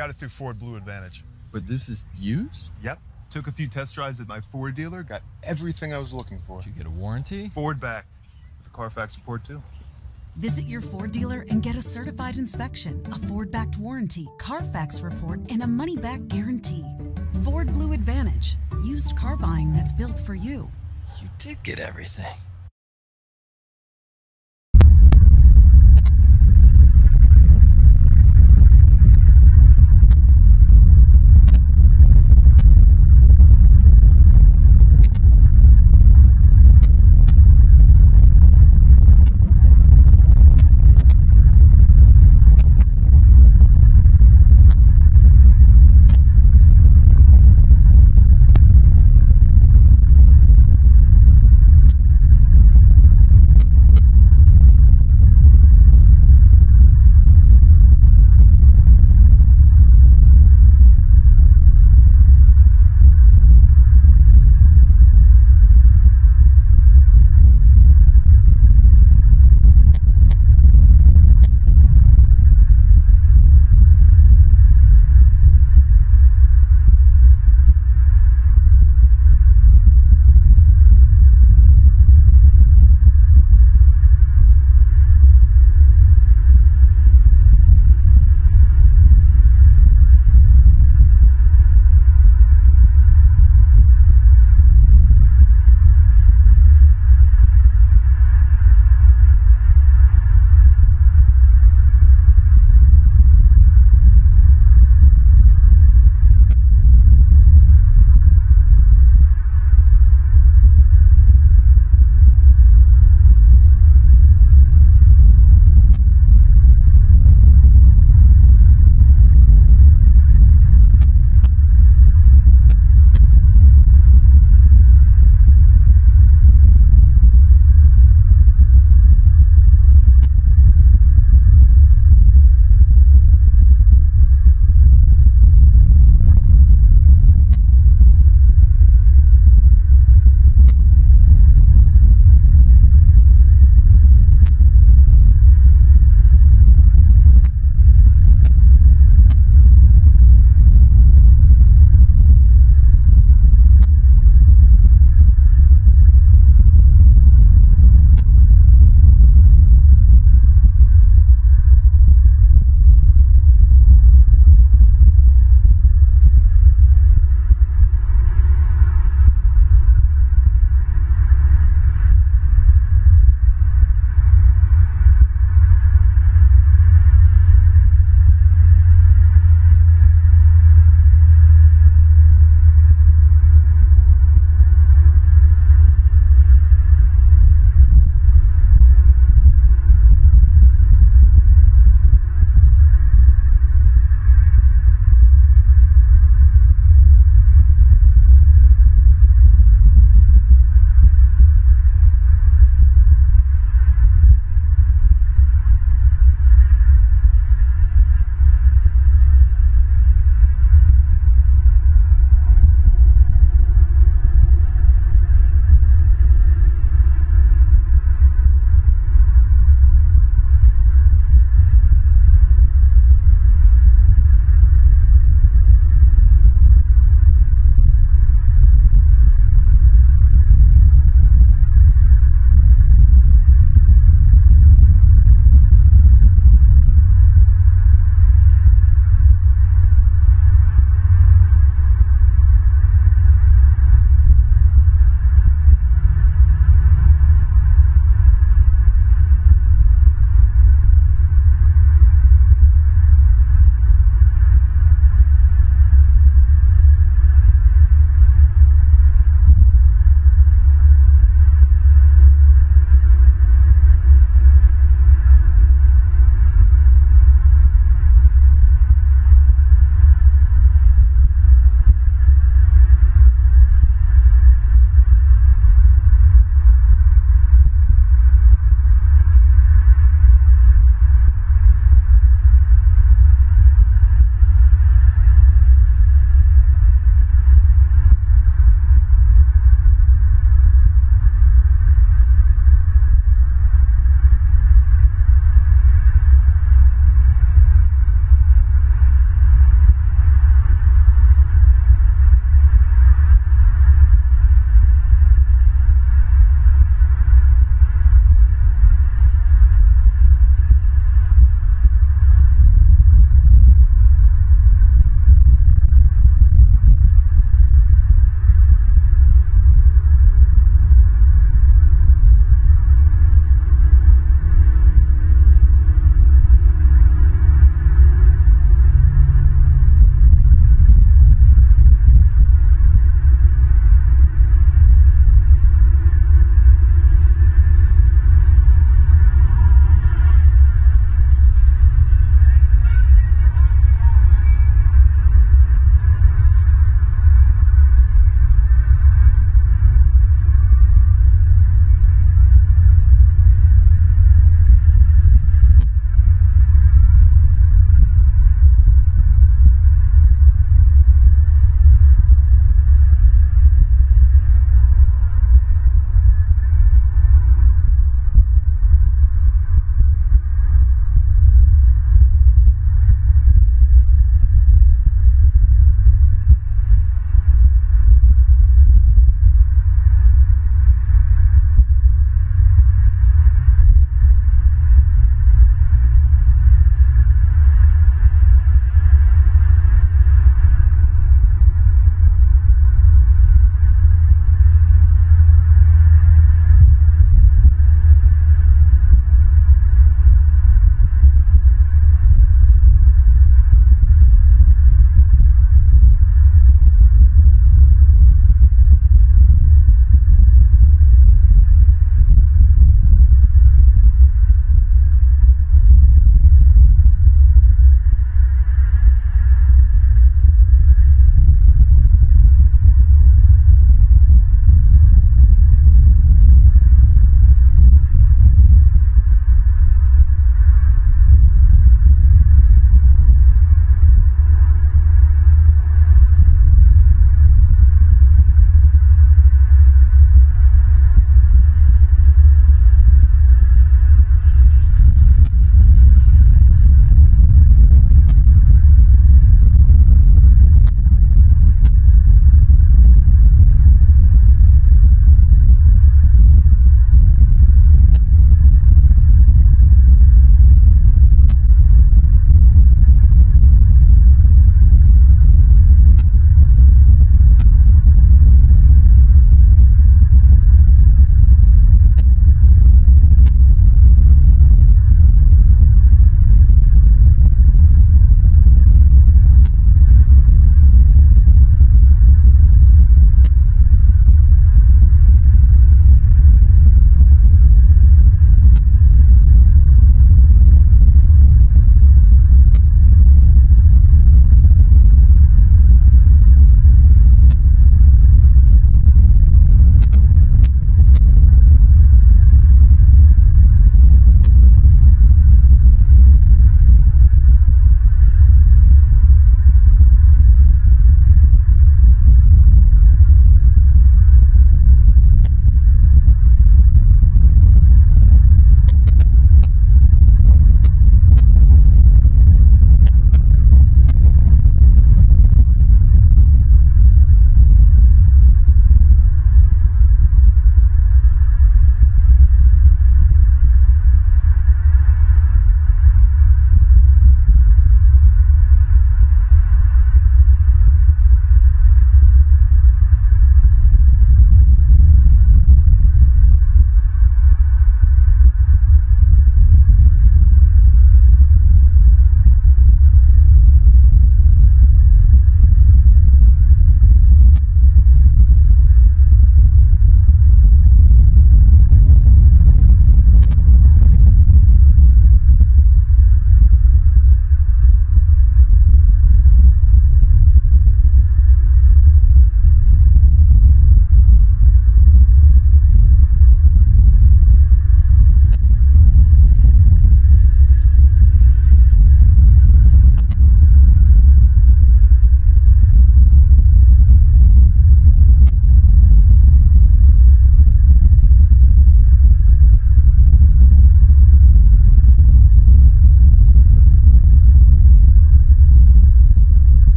Got it through Ford Blue Advantage. But this is used? Yep. Took a few test drives at my Ford dealer. Got everything I was looking for. Did you get a warranty? Ford backed. With the Carfax report, too. Visit your Ford dealer and get a certified inspection, a Ford backed warranty, Carfax report, and a money back guarantee. Ford Blue Advantage. Used car buying that's built for you. You did get everything.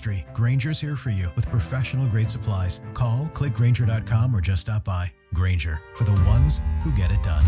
Industry, Grainger's here for you with professional grade supplies. Call, clickgrainger.com, or just stop by. Granger, for the ones who get it done.